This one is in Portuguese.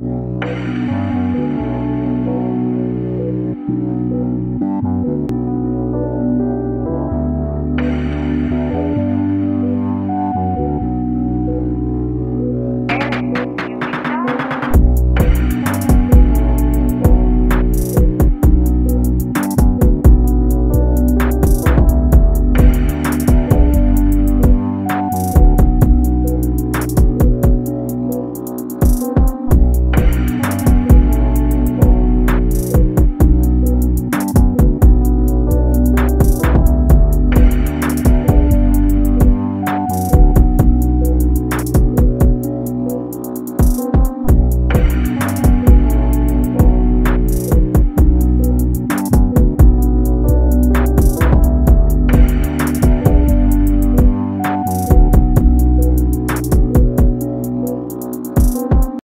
Música